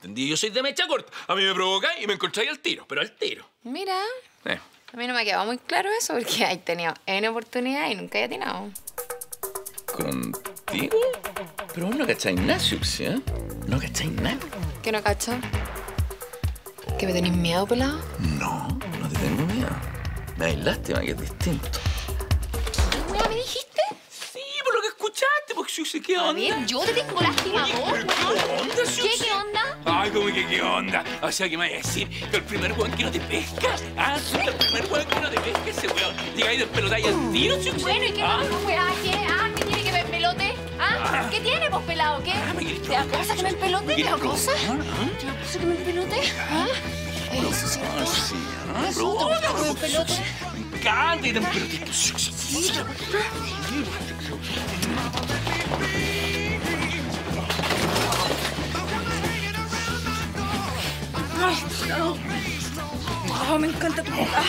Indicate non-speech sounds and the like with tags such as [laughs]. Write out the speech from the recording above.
¿Entendí? Yo soy de mecha corta. A mí me provocáis y me encontráis al tiro, pero al tiro. Mira, Eh. a mí no me ha quedado muy claro eso porque [laughs] he tenido N oportunidad y nunca he atinado. ¿Contigo? Pero vos no cacháis nada, Xuxi, ¿eh? No cacháis nada. ¿Qué no cacho? ¿Que me tenéis miedo, pelado? No, no te tengo miedo. Me dais lástima que es distinto. ¿Qué me dijiste? Sí, por lo que escuchaste, pues Xuxi, ¿qué A onda? ver, yo te tengo lástima a vos, Ay, ¿cómo que qué onda? O sea, ¿qué me vas a decir? ¿Que el primer weón que no te pesca? Ah, el primer weón que no te pesca ese weón. Llega del pelotalle al tiro. Bueno, ¿y qué Ah, weá? ¿Qué? Ah, ¿qué tiene que ver pelote? ¿Ah? ¿Qué tiene, vos, pelado? ¿Qué? Ah, me ¿Te da cosa que me pelote? me ¿Te da cosa? ¿ah? ¿Te da cosa que me pelote? ¿Ah? Eso, Ah, ¿cierto? sí, ah, Eso, ¿te gusta que me pelote? Me encanta. Sí, te gusta. Ah, me encanta tu boca.